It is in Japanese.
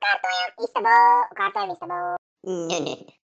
Tata, isto bo, kata isto bo. Mm, no, no, no.